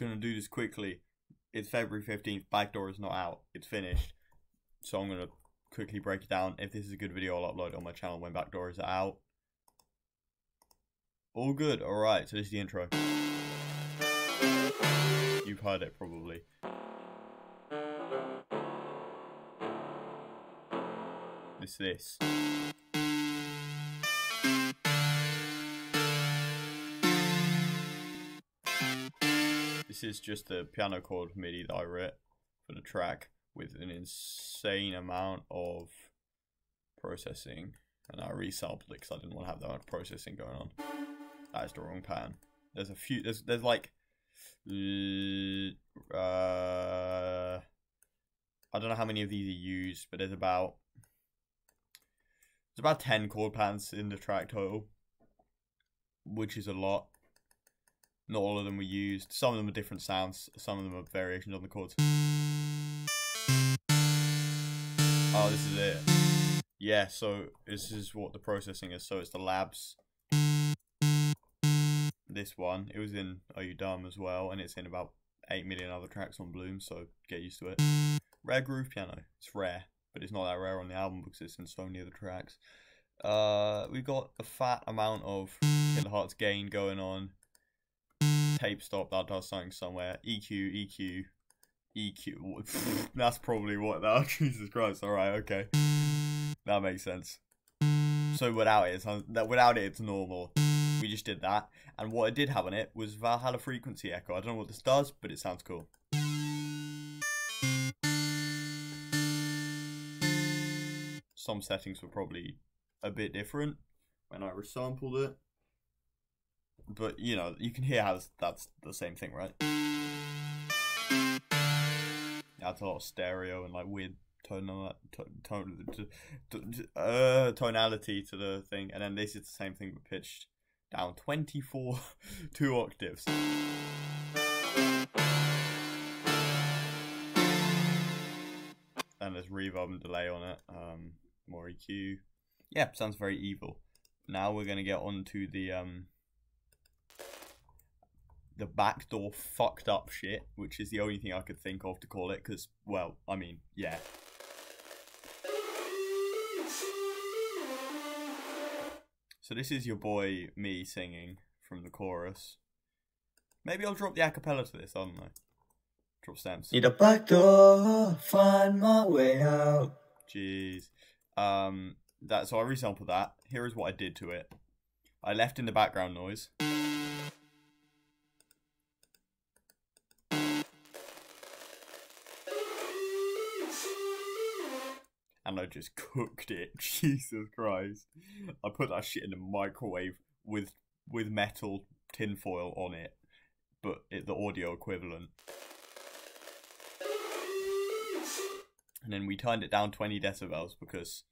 gonna do this quickly. It's February 15th, Backdoor is not out. It's finished. So I'm gonna quickly break it down. If this is a good video, I'll upload it on my channel when Backdoor is out. All good, alright, so this is the intro. You've heard it probably. It's this. This is just the piano chord MIDI that I wrote for the track with an insane amount of processing. And I resampled it because I didn't want to have that much processing going on. That is the wrong pan. There's a few, there's, there's like, uh, I don't know how many of these are used, but there's about, there's about 10 chord pans in the track total, which is a lot. Not all of them were used. Some of them are different sounds. Some of them are variations on the chords. Oh, this is it. Yeah, so this is what the processing is. So it's the labs. This one, it was in Are You Dumb as well, and it's in about 8 million other tracks on Bloom, so get used to it. Rare groove piano. It's rare, but it's not that rare on the album because it's in so many other tracks. Uh, we got a fat amount of Kilohearts gain going on tape stop that does something somewhere. EQ, EQ, EQ. That's probably what that. Jesus Christ! All right, okay, that makes sense. So without it, it's, without it, it's normal. We just did that, and what I did have on it was Valhalla frequency echo. I don't know what this does, but it sounds cool. Some settings were probably a bit different when I resampled it but you know, you can hear how that's the same thing, right? Adds a lot of stereo and like weird tonal, tone, uh, tonality to the thing, and then this is the same thing but pitched down 24 two octaves. And there's reverb and delay on it, um, more EQ. Yeah, sounds very evil. Now we're gonna get on to the um, the backdoor fucked up shit, which is the only thing I could think of to call it, because, well, I mean, yeah. So this is your boy, me, singing from the chorus. Maybe I'll drop the acapella to this, I don't know. Drop stamps. Need a back door, find my way out. Jeez. Um, that, so I resampled that. Here is what I did to it. I left in the background noise. And I just cooked it. Jesus Christ! I put that shit in the microwave with with metal tinfoil on it, but it, the audio equivalent. And then we turned it down 20 decibels because.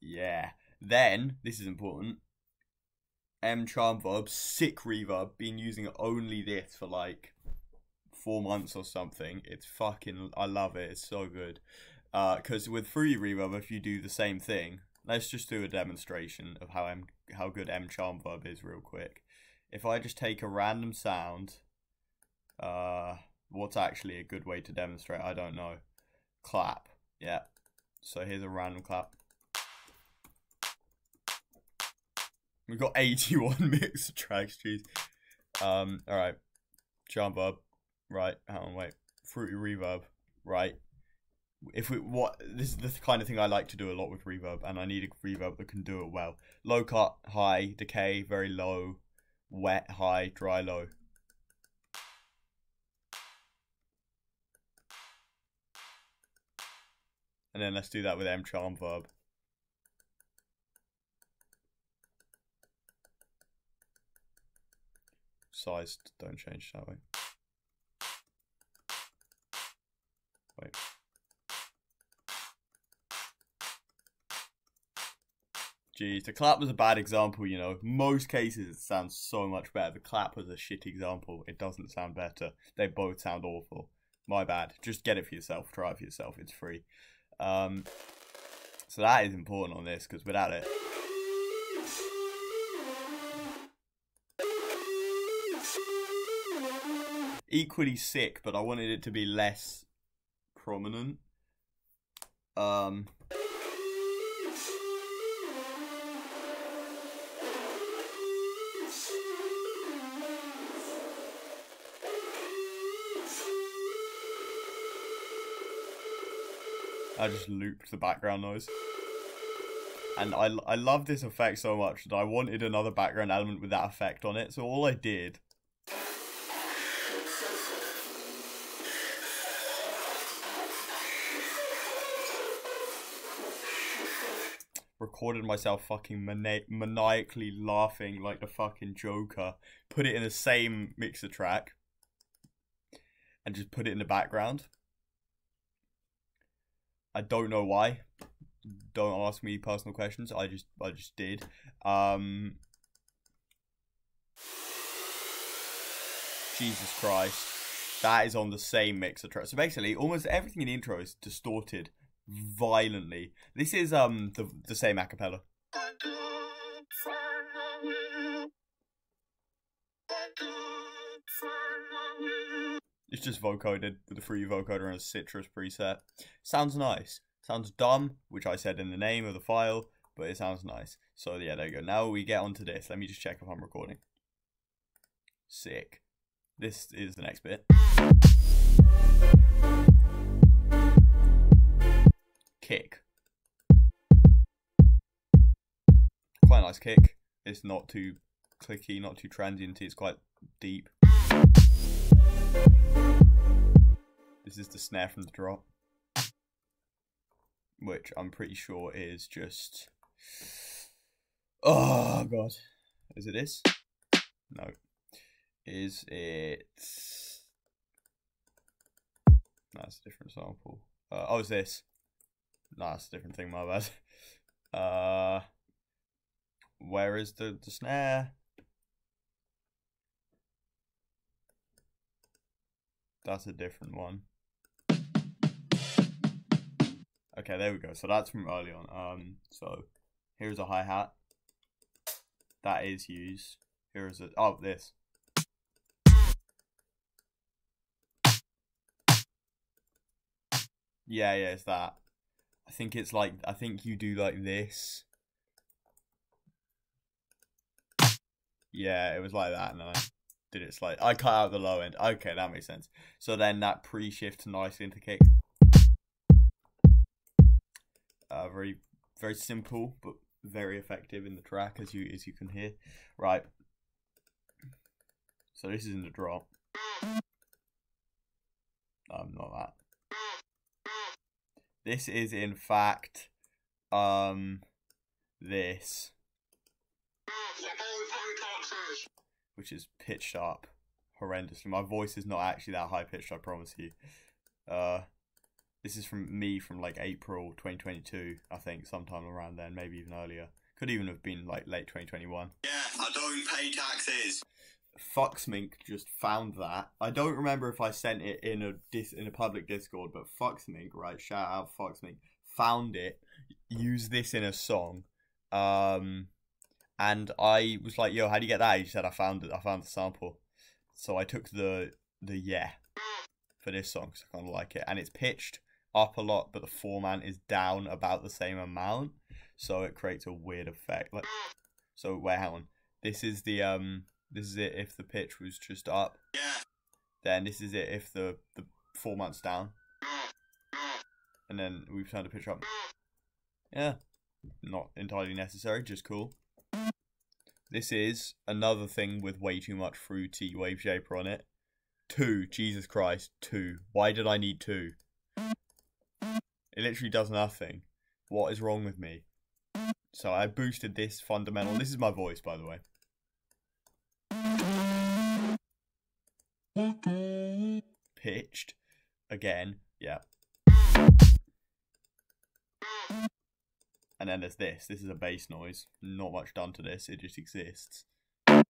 Yeah. Then, this is important. M Charm Verb, sick reverb, been using only this for like four months or something. It's fucking, I love it. It's so good. Because uh, with free reverb, if you do the same thing, let's just do a demonstration of how M, how good M Charm Verb is real quick. If I just take a random sound, uh, what's actually a good way to demonstrate? I don't know. Clap. Yeah. So here's a random clap. We've got 81 mixed tracks, jeez. Um, alright. Charm Verb. Right, hang on, wait. Fruity reverb, right? If we what this is the kind of thing I like to do a lot with reverb, and I need a reverb that can do it well. Low cut, high, decay, very low, wet, high, dry, low. And then let's do that with M charm verb. Size don't change that way. Jeez, the clap was a bad example, you know. Most cases it sounds so much better. The clap was a shit example. It doesn't sound better. They both sound awful. My bad. Just get it for yourself. Try it for yourself. It's free. Um, so that is important on this because without it. Equally sick, but I wanted it to be less prominent. Um, I just looped the background noise. And I, I love this effect so much that I wanted another background element with that effect on it. So all I did recorded myself fucking mani- maniacally laughing like the fucking Joker, put it in the same mixer track, and just put it in the background. I don't know why. Don't ask me personal questions. I just I just did. Um Jesus Christ. That is on the same mixer track. So basically almost everything in the intro is distorted violently. This is um the the same acapella. Just vocoded with a free vocoder and a citrus preset. Sounds nice. Sounds dumb, which I said in the name of the file, but it sounds nice. So yeah, there you go. Now we get onto this. Let me just check if I'm recording. Sick. This is the next bit. Kick. Quite a nice kick. It's not too clicky, not too transient. It's quite deep. This is the snare from the drop. Which I'm pretty sure is just. Oh, God. Is it this? No. Is it. That's a different sample. Uh, oh, is this? That's a different thing, my bad. Uh, where is the, the snare? That's a different one. Okay, there we go. So that's from early on. Um, so here's a hi hat. That is used. Here is a oh this. Yeah, yeah, it's that. I think it's like I think you do like this. Yeah, it was like that, and I did it slightly. I cut out the low end. Okay, that makes sense. So then that pre-shift nicely into kick. Uh, very, very simple, but very effective in the track, as you as you can hear. Right. So this is in the drop. Um, not that. This is in fact, um, this, which is pitched up horrendously. My voice is not actually that high pitched, I promise you. Uh, this is from me from like April 2022, I think, sometime around then, maybe even earlier. Could even have been like late 2021. Yeah, I don't pay taxes. Fucksmink just found that. I don't remember if I sent it in a dis- in a public Discord, but Fucksmink, right? Shout out Fucksmink, found it, used this in a song, um, and I was like, "Yo, how do you get that?" He said, "I found it. I found the sample." So I took the the yeah for this song because I kind of like it, and it's pitched up a lot, but the formant is down about the same amount, so it creates a weird effect. Like, so wait, hang on. This is the um this is it if the pitch was just up. Then this is it if the the four formant's down. And then we've turned the pitch up. Yeah. Not entirely necessary, just cool. This is another thing with way too much fruity wave shaper on it. Two, Jesus Christ, two. Why did I need two? It literally does nothing. What is wrong with me? So I boosted this fundamental. This is my voice, by the way. Pitched again, yeah. And then there's this. This is a bass noise. Not much done to this. It just exists. I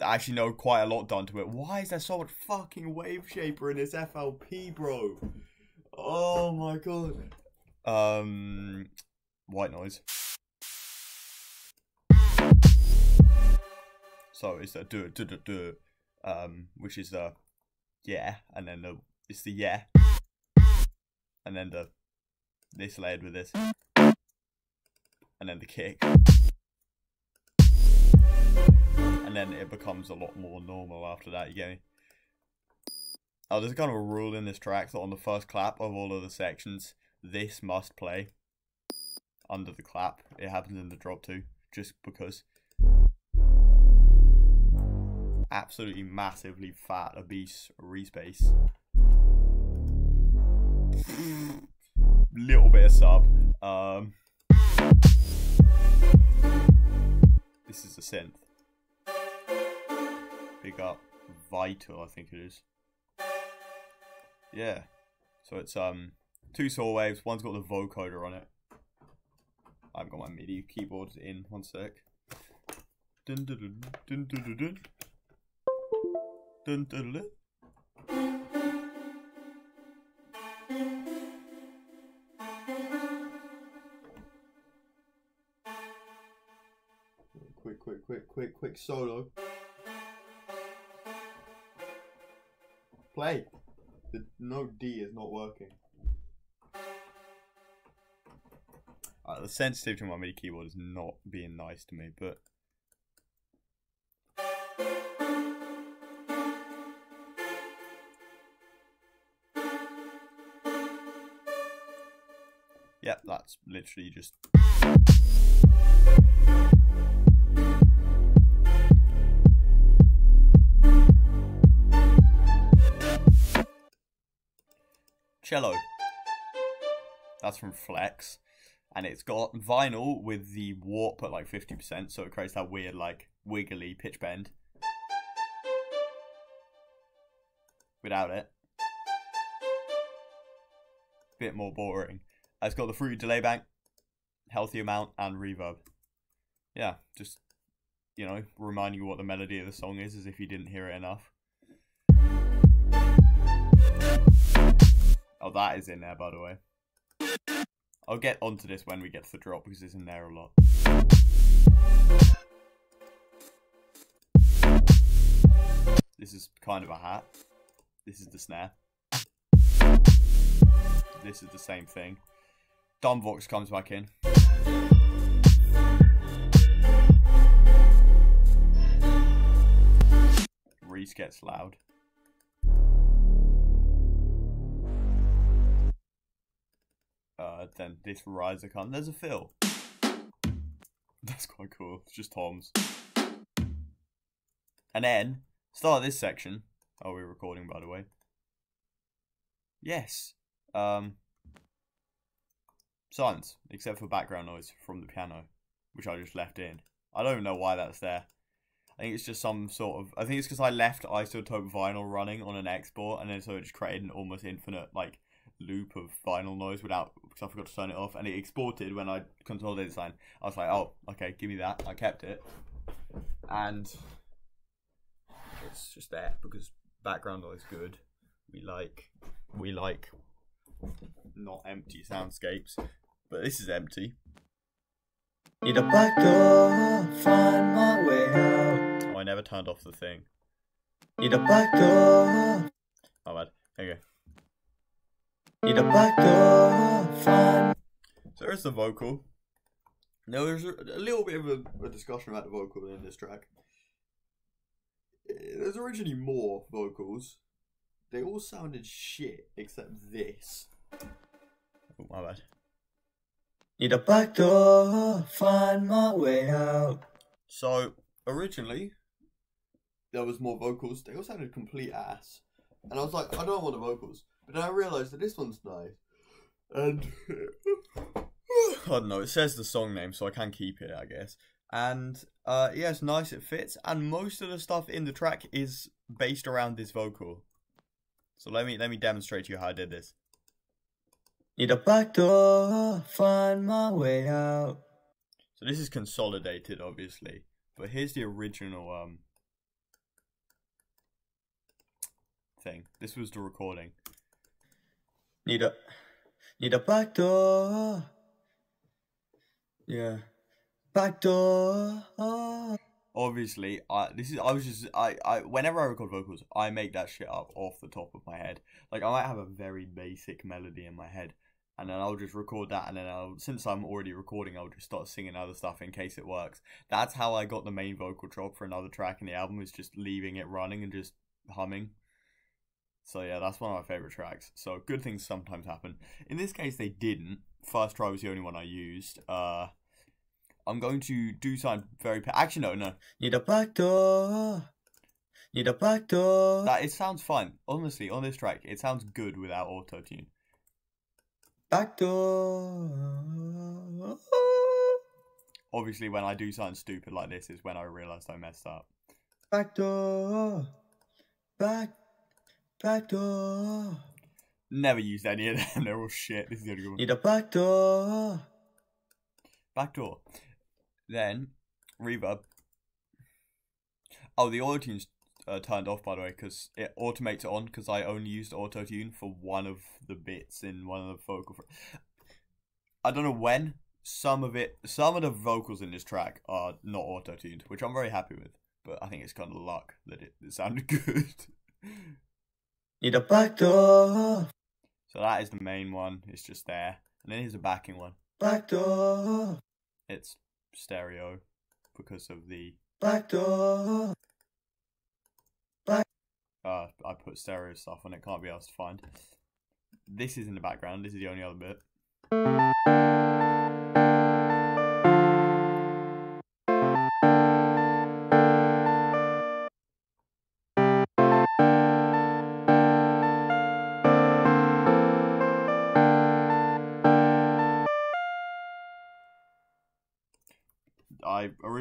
actually, no, quite a lot done to it. Why is there so much fucking wave shaper in this FLP, bro? Oh my god. Um, white noise. So it's a do do do do, um, which is the yeah, and then the it's the yeah, and then the this layered with this, and then the kick, and then it becomes a lot more normal after that. You get me? Oh, there's kind of a rule in this track that on the first clap of all of the sections, this must play under the clap. It happens in the drop too, just because. Absolutely massively fat, obese respace. Little bit of sub. Um, this is a synth. Big up Vital, I think it is. Yeah. So it's um two saw waves. One's got the vocoder on it. I've got my MIDI keyboard in. One sec. Dun, dun, dun, dun, dun. Dun, dun, dun. Quick, quick, quick, quick, quick solo. Play. The no D is not working. Uh, the sensitivity on my MIDI keyboard is not being nice to me, but Yep, that's literally just cello. That's from Flex. And it's got vinyl with the warp at like 50%, so it creates that weird, like, wiggly pitch bend. Without it. Bit more boring. It's got the fruity delay bank, healthy amount, and reverb. Yeah, just, you know, reminding you what the melody of the song is as if you didn't hear it enough. Oh, that is in there, by the way. I'll get onto this when we get to the drop because it's in there a lot. This is kind of a hat. This is the snare. This is the same thing. Dumbvox comes back in. Reese gets loud. Uh, then this riser comes. There's a fill. That's quite cool. It's just toms. And then start this section. Are we recording, by the way? Yes. Um. Silence, except for background noise from the piano, which I just left in. I don't even know why that's there. I think it's just some sort of. I think it's because I left iZotope vinyl running on an export, and then so it just created an almost infinite like loop of vinyl noise without because I forgot to turn it off, and it exported when I consolidated sign. I was like, oh, okay, give me that. I kept it, and it's just there because background noise good. We like we like not empty soundscapes, but this is empty. Need a back door, find my way out. Oh, I never turned off the thing. Need a back door, Oh bad. Okay. Need a back door, find. So there's the vocal. Now there's a, a little bit of a, a discussion about the vocal in this track. Eh, There's originally more vocals. They all sounded shit except this. Oh my bad. Need a back door, find my way out. So originally there was more vocals. They all sounded complete ass, and I was like, I don't want the vocals. But I realised that this one's nice, and I don't know. It says the song name, so I can keep it, I guess. And uh, yeah, it's nice. It fits, and most of the stuff in the track is based around this vocal. So let me let me demonstrate to you how I did this. Need a back door, find my way out. So this is consolidated, obviously, but here's the original um thing. This was the recording. Need a, need a back door. Yeah, back door. obviously I this is I was just I, I whenever I record vocals I make that shit up off the top of my head. Like I might have a very basic melody in my head and then I'll just record that and then I'll since I'm already recording I'll just start singing other stuff in case it works. That's how I got the main vocal drop for another track in the album is just leaving it running and just humming. So yeah, that's one of my favorite tracks. So good things sometimes happen. In this case they didn't. First try was the only one I used. Uh I'm going to do something very. Pa- Actually, no, no. Need a back door. Need a back door. That it sounds fine. Honestly, on this track, it sounds good without auto tune. Back door. Obviously, when I do something stupid like this, is when I realised I messed up. Back door. Back. Back door. Never used any of them. They're all shit. This is the only good one. Need a back door. Backdoor. Then reverb. Oh, the auto tune's uh, turned off by the way because it automates it on because I only used auto tune for one of the bits in one of the vocal. I don't know when. Some of it, some of the vocals in this track are not auto tuned, which I'm very happy with. But I think it's kind of luck that it, it sounded good. Need a back door. so that is the main one. It's just there, and then here's the backing one. Back door. It's stereo because of the Back door. uh, I put stereo stuff on it, can't be else to find. This is in the background, this is the only other bit.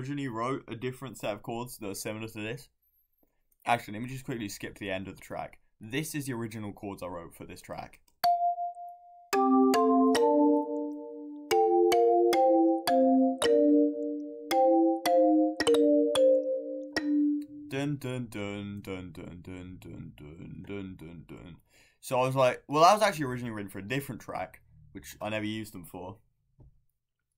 Originally wrote a different set of chords that are similar to this. Actually, let me just quickly skip to the end of the track. This is the original chords I wrote for this track. Dun dun dun dun dun dun dun dun dun dun dun. So I was like, well, that was actually originally written for a different track, which I never used them for.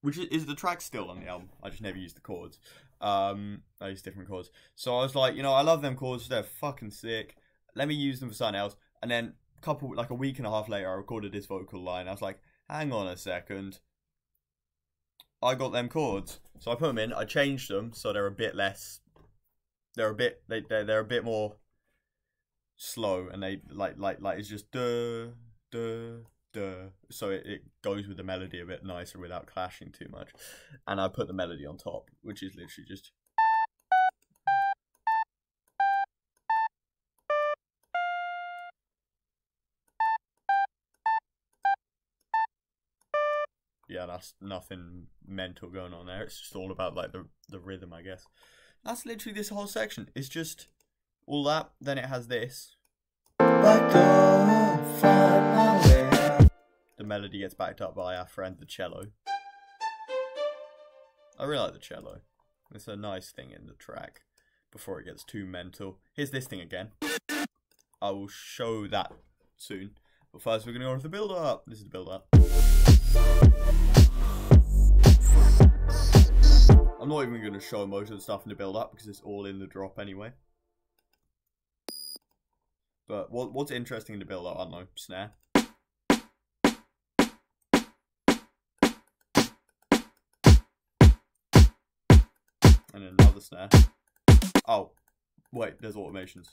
Which is, the track still on the album? I just never used the chords. Um, I used different chords. So I was like, you know, I love them chords. They're fucking sick. Let me use them for something else. And then a couple, like a week and a half later, I recorded this vocal line. I was like, hang on a second. I got them chords, so I put them in. I changed them so they're a bit less. They're a bit. They they're, they're a bit more slow, and they like like like it's just duh duh duh. So it, it goes with the melody a bit nicer without clashing too much. And I put the melody on top, which is literally just. Yeah, that's nothing mental going on there. It's just all about like the the rhythm, I guess. That's literally this whole section. It's just all that. Then it has this. Melody gets backed up by our friend the cello. I really like the cello. It's a nice thing in the track before it gets too mental. Here's this thing again. I will show that soon. But first, we're going to go with the build up. This is the build up. I'm not even going to show most of the stuff in the build up because it's all in the drop anyway. But what what's interesting in the build up? I don't know. Snare. And another snare. Oh, wait, there's automations.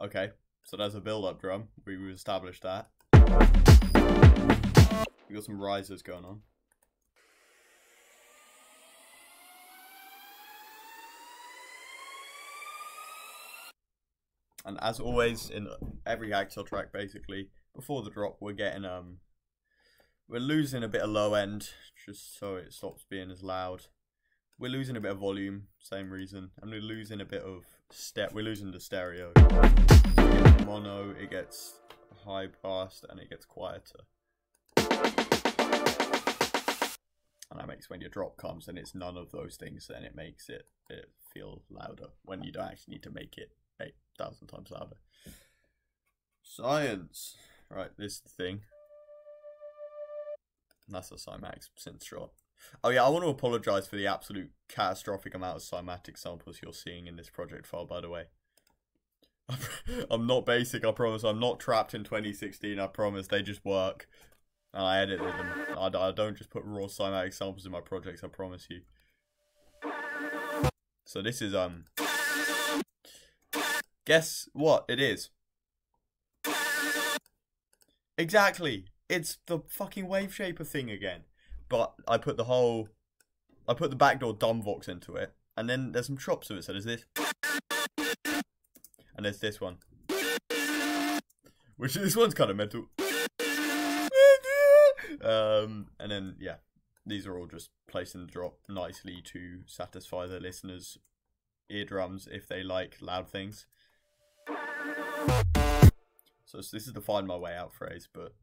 Okay, so there's a build-up drum. We we established that. We got some risers going on. And as always in every Axel track, basically before the drop, we're getting um, we're losing a bit of low end just so it stops being as loud. We're losing a bit of volume, same reason, and we're losing a bit of step. We're losing the stereo. Mono, it gets high passed, and it gets quieter. And that makes when your drop comes and it's none of those things, then it makes it, it feel louder when you don't actually need to make it 8,000 times louder. Science! Right, this is the thing. That's a Cymatics synth shot. Oh yeah, I want to apologise for the absolute catastrophic amount of cymatic samples you're seeing in this project file, by the way. I'm not basic, I promise. I'm not trapped in 2016, I promise. They just work. And I edited them. I, I don't just put raw cymatic samples in my projects, I promise you. So this is, um... Guess what it is? Exactly! It's the fucking wave shaper thing again. But I put the whole... I put the backdoor Dumbvox into it. And then there's some chops of it, so there's this. And there's this one. Which this one's kind of mental. um, and then yeah, these are all just placed in the drop nicely to satisfy the listeners' eardrums if they like loud things. So, so this is the find my way out phrase, but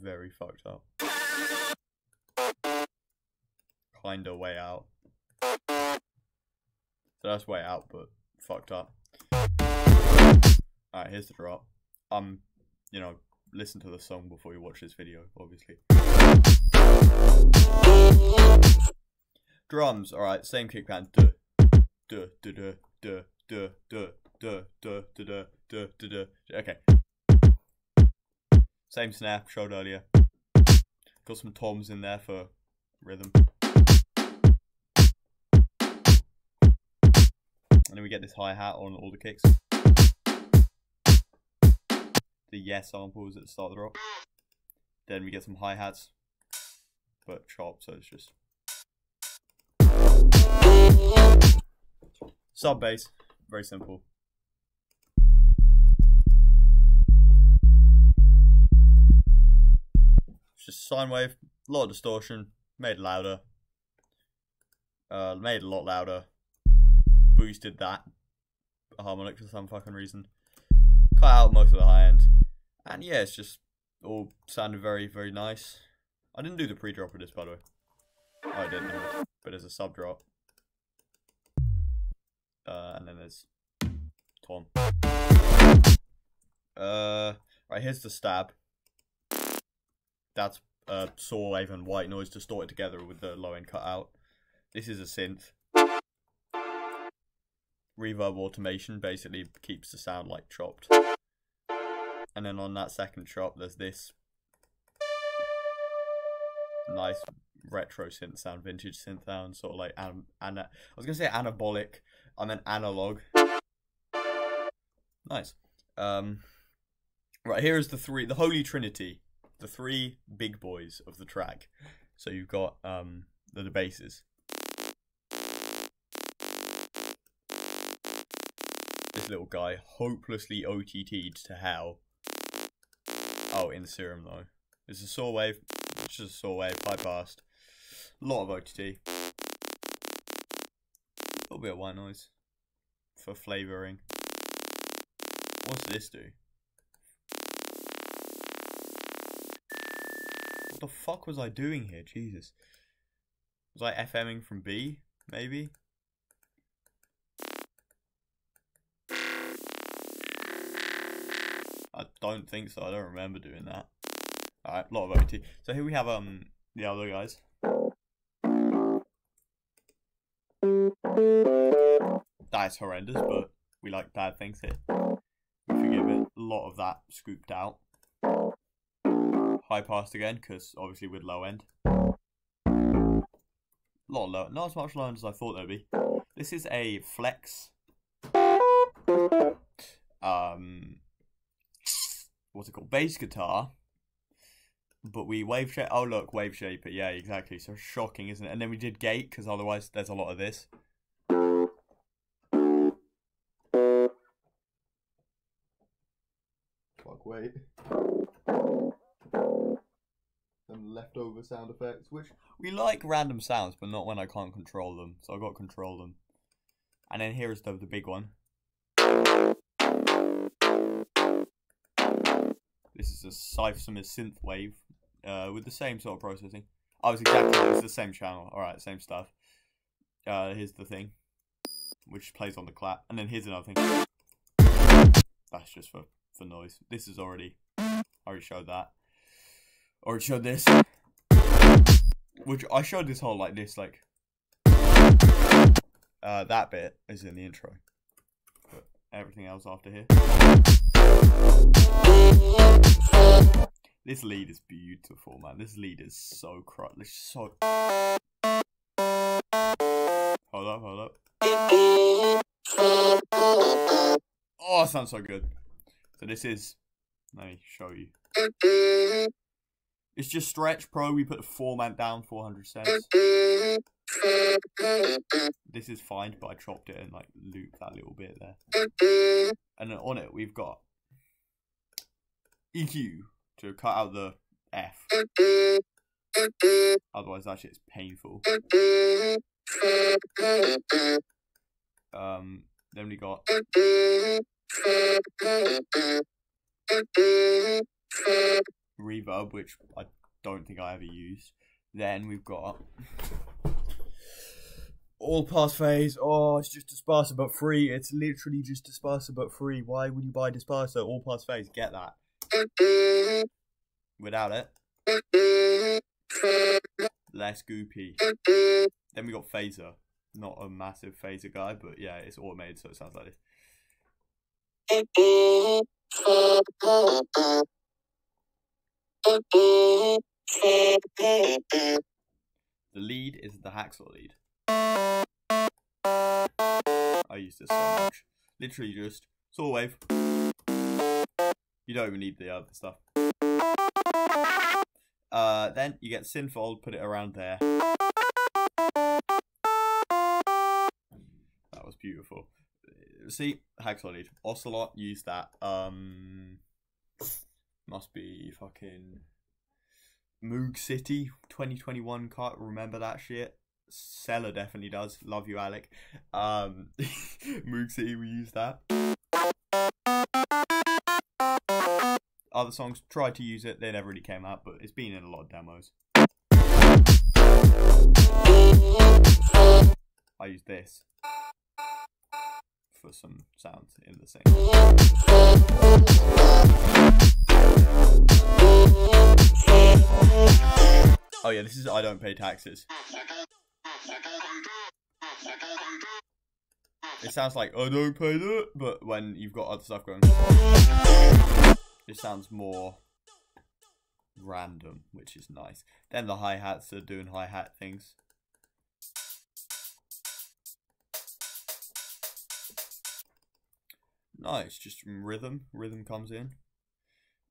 very fucked up. Kinda way out. So that's way out, but fucked up. Alright, here's the drop. Um, you know, listen to the song before you watch this video, obviously. Drums, alright, same kick pattern. Duh, duh, duh, duh, Okay. Same snare, showed earlier. Got some toms in there for rhythm. And then we get this hi-hat on all the kicks. The yes samples at the start of the drop. Then we get some hi-hats, but chopped, so it's just sub bass, very simple. It's just a sine wave, a lot of distortion, made louder, uh, made a lot louder, boosted that harmonic for some fucking reason, cut out most of the high end, and yeah, it's just all sounded very, very nice. I didn't do the pre-drop of this, by the way. I didn't, but there's a sub drop. Uh, and then there's Tom. Uh, right, here's the stab. That's uh, saw wave and white noise distorted together with the low end cut out. This is a synth. Reverb automation basically keeps the sound like chopped. And then on that second chop, there's this nice retro synth sound, vintage synth sound, sort of like an, an I was gonna say anabolic, I meant analog. Nice. Um, right here is the three, the holy trinity, the three big boys of the track. So you've got um the, the basses. This little guy hopelessly OTT'd to hell. Oh, in Serum though. It's a saw wave. It's just a saw wave, bypassed. A lot of OTT. Little bit of white noise for flavouring. What's this do? What the fuck was I doing here? Jesus. Was I FMing from B? Maybe? I don't think so. I don't remember doing that. Alright, a lot of OT. So here we have um the other guys. That's horrendous, but we like bad things here. We forgive it. A lot of that scooped out. High passed again, because obviously with low end. A lot low, not as much low end as I thought there'd be. This is a flex. Um, what's it called? Bass guitar. But we wave shape. Oh look, wave shape shaper. Yeah, exactly. So shocking, isn't it? And then we did gate because otherwise there's a lot of this. Wait. Some leftover sound effects, which we like random sounds, but not when I can't control them. So I got to control them. And then here is the the big one. This is a Scythe synth wave, uh, with the same sort of processing. I was exactly it's the same channel. All right, same stuff. Uh, here's the thing, which plays on the clap, and then here's another thing. That's just for for noise. This is already I already showed that. Already showed this, which I showed this whole like this like. Uh, that bit is in the intro, but everything else after here. This lead is beautiful, man. This lead is so cr- It's so. Hold up, hold up. Oh, sounds so good. So this is. Let me show you. It's just Stretch Pro. We put the formant down 400 cents. This is fine, but I chopped it and like looped that little bit there. And on it, we've got EQ to cut out the F. Otherwise, that shit's painful. Um, then we got reverb, which I don't think I ever used. Then we've got all pass phase. Oh, it's just disperser but free. It's literally just disperser but free. Why would you buy disperser? All pass phase. Get that. Without it, less goopy. Then we got phaser. Not a massive phaser guy, but yeah, it's automated, so it sounds like this. The lead is the hacksaw lead. I use this so much. Literally just saw wave. You don't even need the other stuff. Uh, then you get synfold, put it around there. That was beautiful. See, hacksaw lead. Ocelot used that. Um, must be fucking Moog City 2021 Can't Remember that shit? Seller definitely does. Love you, Alec. Um, Moog City, we use that. Other songs tried to use it, they never really came out, but it's been in a lot of demos. I use this for some sounds in the same. Oh yeah, this is I don't pay taxes. It sounds like I don't pay that, but when you've got other stuff going, it sounds more random, which is nice. Then the hi hats are doing hi hat things. Nice, just rhythm. Rhythm comes in.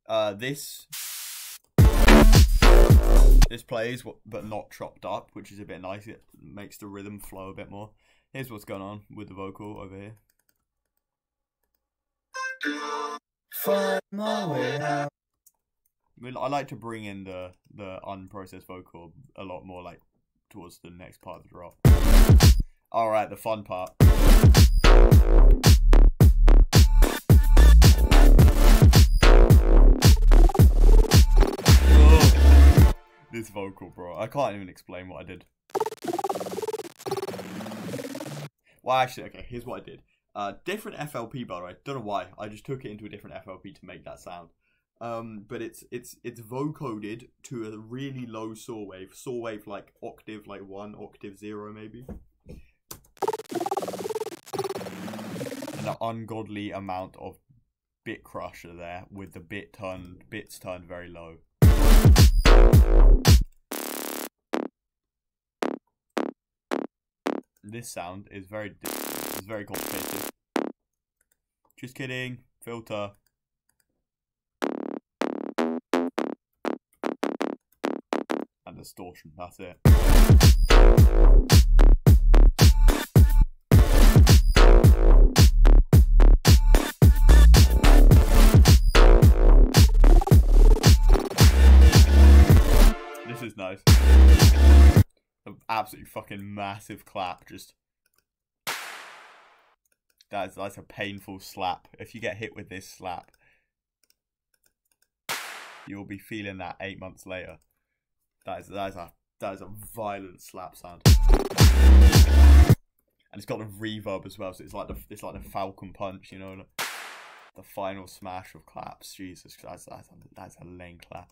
Uh, this this plays, but not chopped up, which is a bit nice. It makes the rhythm flow a bit more. Here's what's going on with the vocal over here. Find my way out. I, I like to bring in the the unprocessed vocal a lot more, like towards the next part of the drop. All right, the fun part. This vocal, bro. I can't even explain what I did. Well, actually, okay, here's what I did. Uh, different FLP, by the way. Don't know why. I just took it into a different FLP to make that sound. Um, but it's it's it's vocoded to a really low saw wave. Saw wave like octave, like one octave zero maybe. And an ungodly amount of bit crusher there with the bit turned bits turned very low. This sound is very is very complicated. Just kidding. Filter. And distortion. That's it. Absolutely fucking massive clap. Just that's that's a painful slap. If you get hit with this slap, you will be feeling that eight months later. That is that is a that is a violent slap sound. And it's got the reverb as well, so it's like the it's like the Falcon punch, you know, the, the final smash of claps. Jesus, that's that's a, that's a lame clap.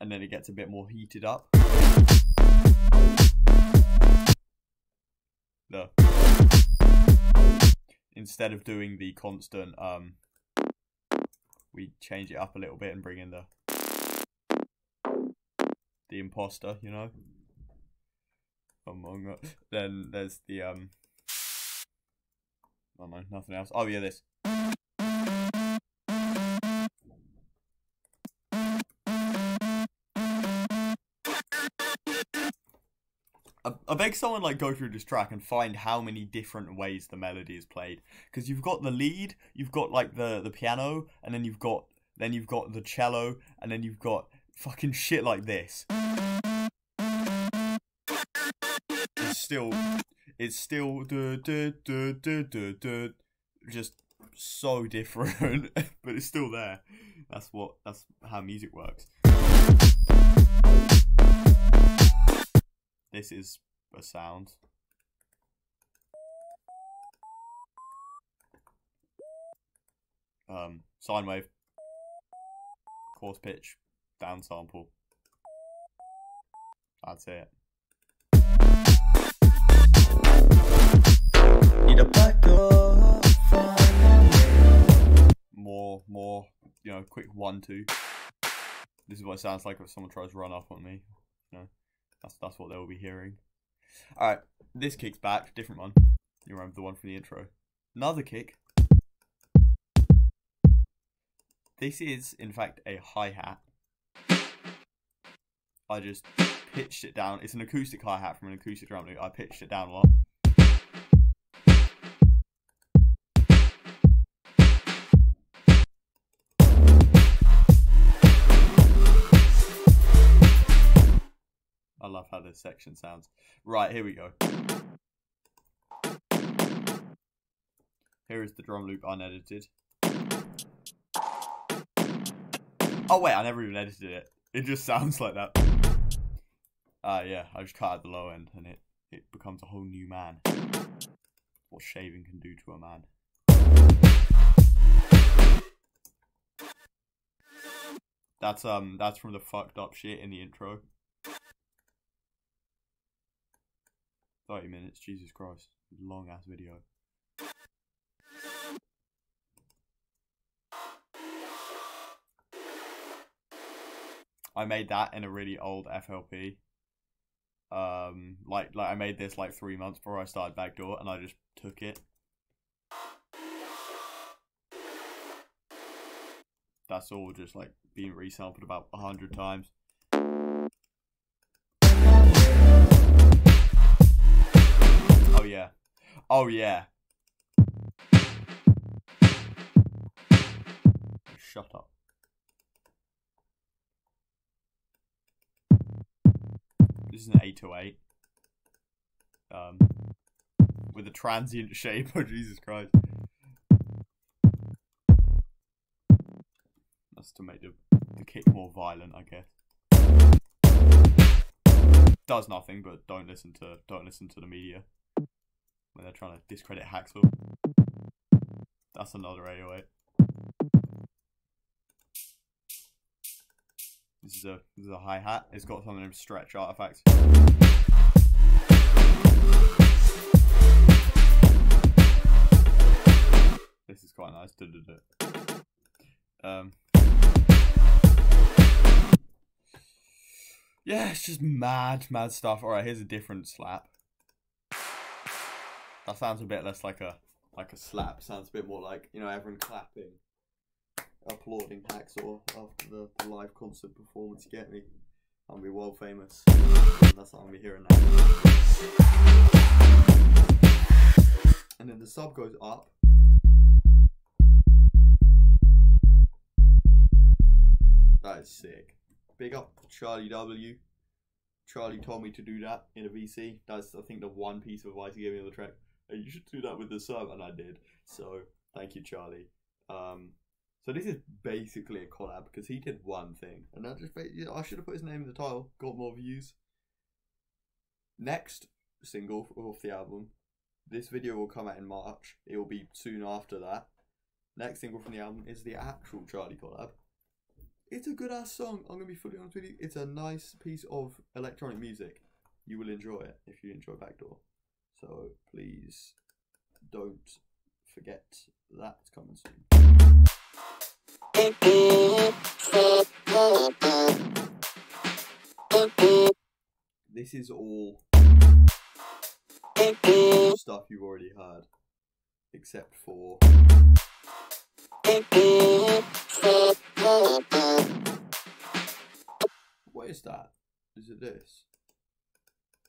And then it gets a bit more heated up. No. Instead of doing the constant, um, we change it up a little bit and bring in the the imposter, you know. Among us. Then there's the um. Oh no, nothing else. Oh yeah, this. I, beg someone like go through this track and find how many different ways the melody is played because you've got the lead, you've got like the the piano, and then you've got then you've got the cello, and then you've got fucking shit like this. It's still, it's still just so different, but it's still there. That's what that's how music works. This is a sound. Um, sine wave, coarse pitch, down sample. That's it. Need a back door, find my way. More, more, you know, quick one two. This is what it sounds like if someone tries to run up on me. You know, that's that's what they'll be hearing. All right, this kick's back, different one. You remember the one from the intro? Another kick. This is, in fact, a hi hat. I just pitched it down. It's an acoustic hi hat from an acoustic drum loop. I pitched it down a lot. Love how this section sounds. Right, here we go. Here is the drum loop unedited. Oh wait, I never even edited it. It just sounds like that. Ah, uh, yeah, I just cut out the low end and it, it becomes a whole new man. What shaving can do to a man. That's um that's from the fucked up shit in the intro. 30 minutes, Jesus Christ. Long ass video. I made that in a really old FLP. Um, like like I made this like three months before I started Backdoor, and I just took it. That's all just like being resampled about a hundred times. Yeah. Oh yeah. Shut up. This is an 808. Um, with a transient shape. Oh, Jesus Christ. That's to make the, the kick more violent, I guess. Does nothing, but don't listen to don't listen to the media when they're trying to discredit Haxor. That's another 808. This is a this is a hi hat. It's got some of them stretch artifacts. This is quite nice. Um, yeah, it's just mad, mad stuff. All right, here's a different slap. That sounds a bit less like a like a slap. Sounds a bit more like you know everyone clapping applauding Haxor after the, the live concert performance. Get me? I'll be world famous. That's what I'll be hearing now. And then the sub goes up. That is sick. Big up Charlie W. Charlie told me to do that in a VC. That's I think the one piece of advice he gave me on the track. You should do that with the sub, and I did. So thank you, Charlie. Um, so this is basically a collab because he did one thing, and I just I should have put his name in the title. Got more views. Next single off the album. This video will come out in March. It will be soon after that. Next single from the album is the actual Charlie collab. It's a good ass song. I'm gonna be fully honest with you. It's a nice piece of electronic music. You will enjoy it if you enjoy Backdoor. So please don't forget that's coming soon. This is all stuff you've already heard, except for. What is that? Is it this?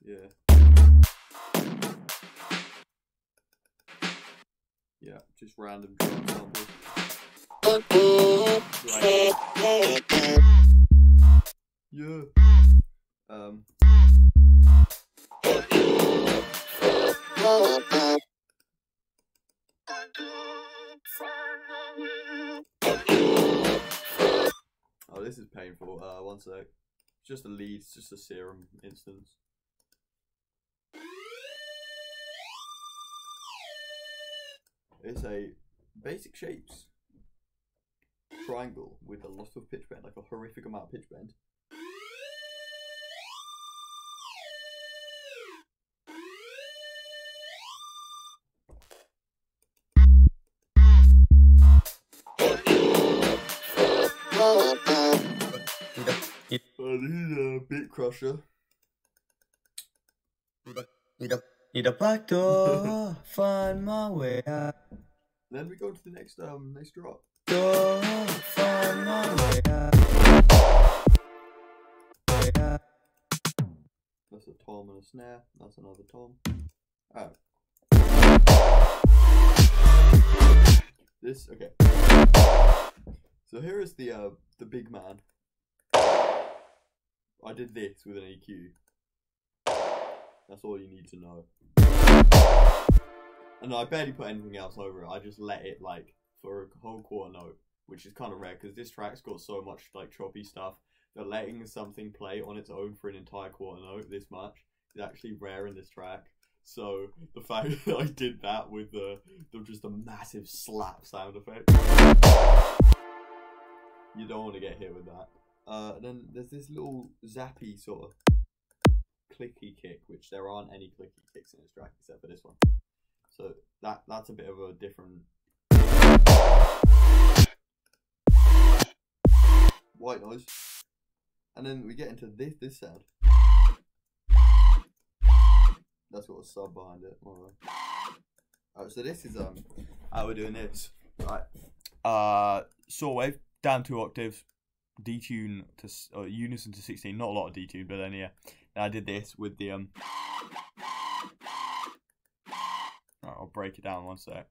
Yeah. Yeah, just random. Right. Yeah. Um. Oh, this is painful. Uh, one sec. Just a lead, just a Serum instance. It's a basic shapes triangle with a lot of pitch bend, like a horrific amount of pitch bend. Oh, this is a bit crusher. Need a, back door, find my way out. Then we go to the next um next drop. Door, find my way out. Way out. That's a tom and a snare. That's another tom. Alright. This okay. So here is the uh the big man. I did this with an EQ. That's all you need to know. And I barely put anything else over it. I just let it like for a whole quarter note, which is kind of rare because this track's got so much like choppy stuff that letting something play on its own for an entire quarter note this much is actually rare in this track. So the fact that I did that with the, the just a massive slap sound effect, you don't want to get hit with that. Uh, then there's this little zappy sort of clicky kick, which there aren't any clicky kicks in this track except for this one. So that that's a bit of a different white noise. And then we get into this this sound. That's got a sub behind it. Alright, so this is um how we're doing this. Right. Uh saw wave down two octaves, detune to uh, unison to sixteen. Not a lot of detune, but then yeah. And I did this with the um. Right, I'll break it down one sec.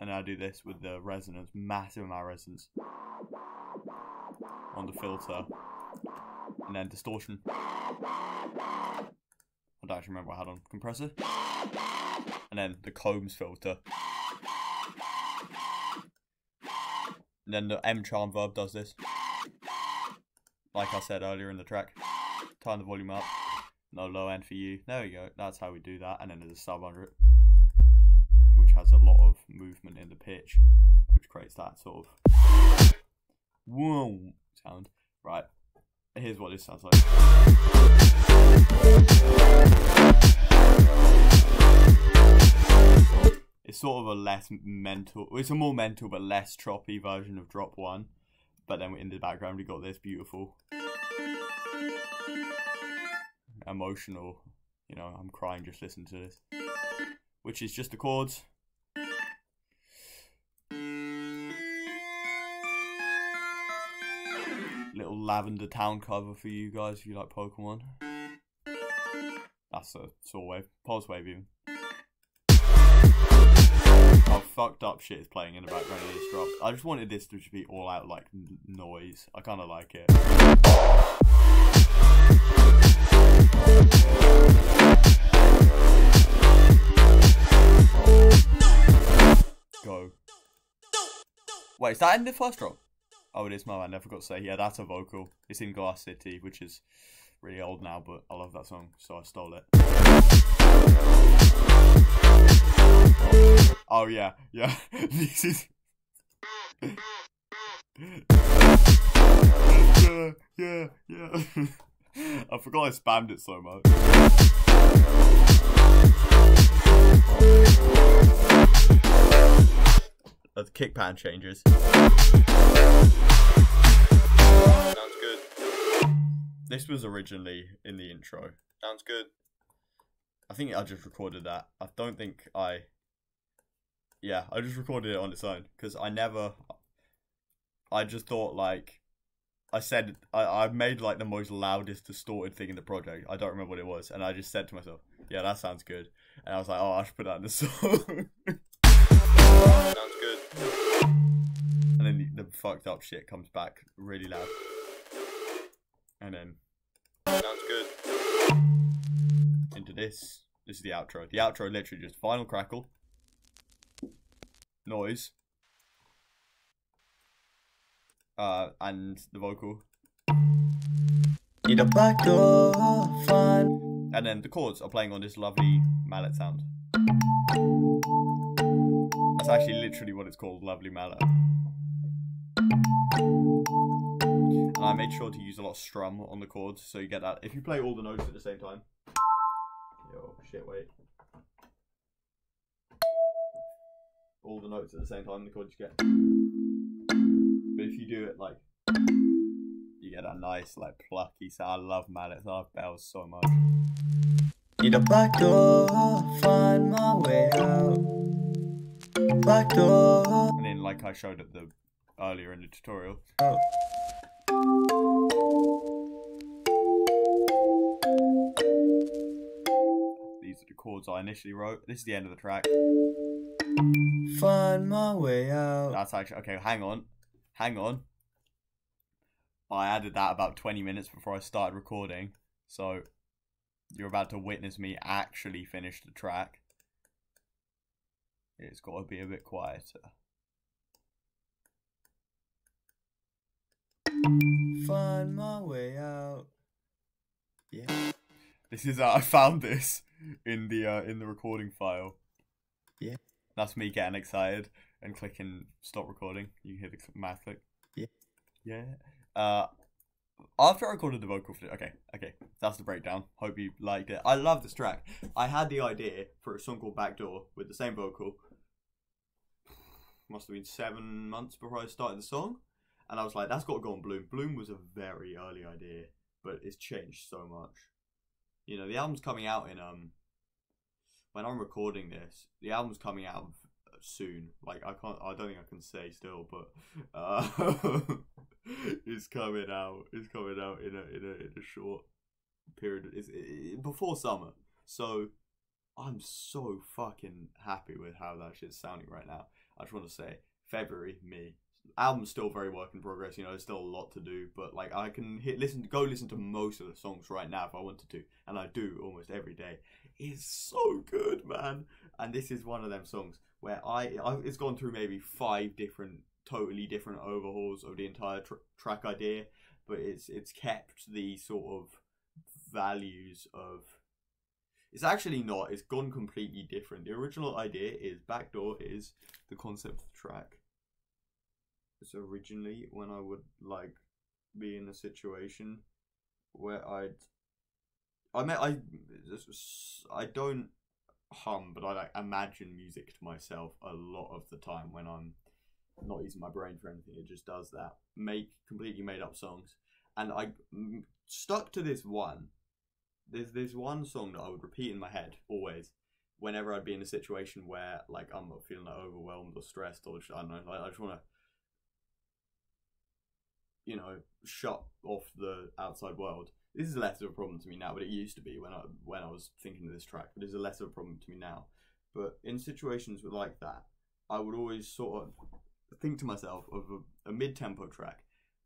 And I do this with the resonance, massive amount of resonance on the filter, and then distortion. I don't actually remember what I had on compressor, and then the combs filter. And then the M charm verb does this. Like I said earlier in the track. Turn the volume up. No low end for you. There we go. That's how we do that. And then there's a sub under it. Which has a lot of movement in the pitch. Which creates that sort of whoa sound. Right. Here's what this sounds like. It's sort of a less mental, it's a more mental but less choppy version of Drop One. But then in the background, we got this beautiful, emotional, you know, I'm crying just listening to this, which is just the chords. Little lavender town cover for you guys if you like Pokemon. That's a saw wave, pulse wave even. Oh, fucked up shit is playing in the background of this drop. I just wanted this to just be all out like noise. I kind of like it. Go. Wait, is that in the first drop? Oh, it is. My man, I forgot to say. Yeah, that's a vocal. It's in Glass City, which is really old now, but I love that song, so I stole it. Oh yeah, yeah. this is. yeah, yeah, yeah. I forgot I spammed it so much. Uh, the kick pan changes. Sounds good. This was originally in the intro. Sounds good. I think I just recorded that. I don't think I. Yeah, I just recorded it on its own because I never. I just thought like, I said I I made like the most loudest distorted thing in the project. I don't remember what it was, and I just said to myself, "Yeah, that sounds good," and I was like, "Oh, I should put that in the song." Sounds good. and then the, the fucked up shit comes back really loud, and then Sounds good. This. This is the outro. The outro literally just final crackle, noise, uh, and the vocal, Need a fun. and then the chords are playing on this lovely mallet sound. That's actually literally what it's called, lovely mallet. And I made sure to use a lot of strum on the chords, so you get that. If you play all the notes at the same time. Shit, wait. All the notes at the same time, the chords you get. But if you do it like. You get that nice, like, plucky sound. I love mallets, I love bells so much. Need a backdoor, find my way out. Back door. And then, like I showed at the earlier in the tutorial, out. Chords I initially wrote. This is the end of the track. Find my way out. That's actually okay. Hang on, hang on. I added that about twenty minutes before I started recording, so you're about to witness me actually finish the track. It's got to be a bit quieter. Find my way out. Yeah. This is uh, I found this in the uh, in the recording file. Yeah. That's me getting excited and clicking stop recording. You can hear the mouse click. Yeah. Yeah. Uh, after I recorded the vocal for okay, okay, that's the breakdown. Hope you liked it. I love this track. I had the idea for a song called Backdoor with the same vocal. Must have been seven months before I started the song, and I was like, that's got to go on Bloom. Bloom was a very early idea, but it's changed so much. You know, the album's coming out in um. When I'm recording this, the album's coming out soon. Like I can't, I don't think I can say still, but uh, it's coming out. It's coming out in a in a in a short period. It's it, before summer, so I'm so fucking happy with how that shit's sounding right now. I just want to say, February, me. Album's still very work in progress. You know, there's still a lot to do, but like I can hit listen, go listen to most of the songs right now if I wanted to, and I do almost every day. It's so good, man. And this is one of them songs where I, I it's gone through maybe five different, totally different overhauls of the entire tr- track idea, but it's it's kept the sort of values of. It's actually not. It's gone completely different. The original idea is backdoor is the concept of the track. So originally, when I would like be in a situation where I'd, I mean, I, I don't hum, but I like imagine music to myself a lot of the time when I'm not using my brain for anything. It just does that. Make completely made up songs, and I stuck to this one. There's this one song that I would repeat in my head always, whenever I'd be in a situation where like I'm not feeling like, overwhelmed or stressed or I don't know, like, I just want to, you know, shut off the outside world. This is less of a problem to me now, but it used to be when I when I was thinking of this track. But it's a less of a problem to me now. But in situations like that, I would always sort of think to myself of a, a mid-tempo track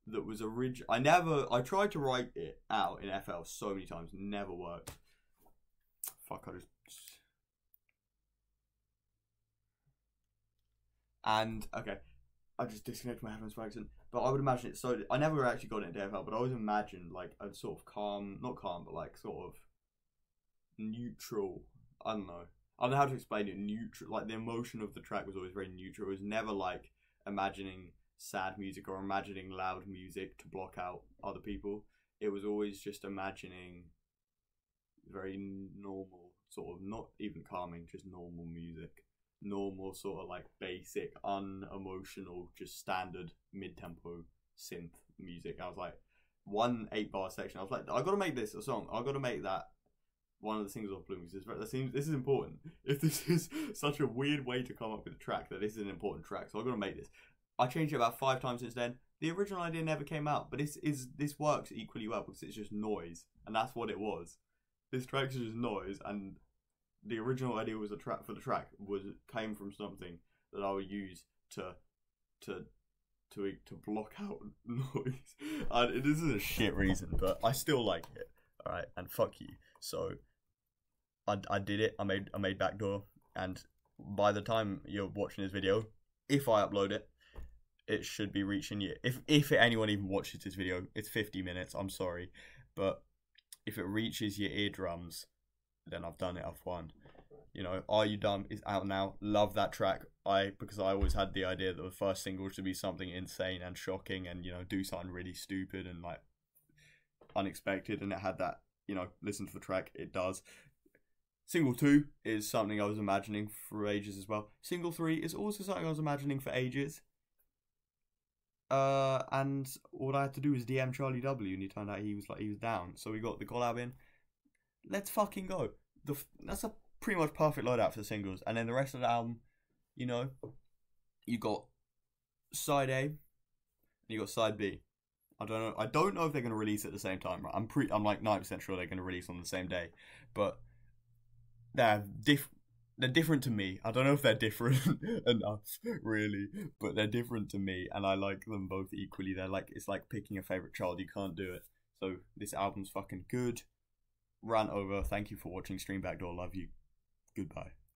that was original. I never. I tried to write it out in FL so many times, never worked. Fuck! I just. And okay, I just disconnected my headphones by accident. But I would imagine it so. I never actually got it in DFL, but I always imagined like a sort of calm, not calm, but like sort of neutral. I don't know. I don't know how to explain it. Neutral, like the emotion of the track was always very neutral. It was never like imagining sad music or imagining loud music to block out other people. It was always just imagining very normal, sort of not even calming, just normal music. Normal, sort of like basic, unemotional, just standard mid tempo synth music. I was like, one eight bar section. I was like, I gotta make this a song. I gotta make that one of the singles off Bloom because that seems this is important. If this is such a weird way to come up with a track, that this is an important track, so I gotta make this. I changed it about five times since then. The original idea never came out, but this is this works equally well because it's just noise, and that's what it was. This track is just noise, and the original idea was a track for the track was came from something that I would use to to to to block out noise. And this is a shit reason, but I still like it. All right, and fuck you. So I, I did it. I made I made backdoor, and by the time you're watching this video, if I upload it, it should be reaching you. If if anyone even watches this video, it's 50 minutes. I'm sorry, but if it reaches your eardrums, then I've done it. I've won. You know, Are You Dumb is out now. Love that track. I because I always had the idea that the first single should be something insane and shocking, and you know, do something really stupid and like unexpected, and it had that. You know, listen to the track. It does. Single two is something I was imagining for ages as well. Single three is also something I was imagining for ages. Uh, and all I had to do was DM Charlie W, and he turned out he was like he was down. So we got the collab in. Let's fucking go. The that's a pretty much perfect loadout for the singles, and then the rest of the album, you know, you got side A, and you got side B. I don't know. I don't know if they're gonna release at the same time. Right? I'm pre. I'm like ninety percent sure they're gonna release on the same day, but they're diff. They're different to me. I don't know if they're different enough, really, but they're different to me, and I like them both equally. They're like it's like picking a favorite child. You can't do it. So this album's fucking good. Rant over. Thank you for watching Stream Backdoor. Love you. Goodbye.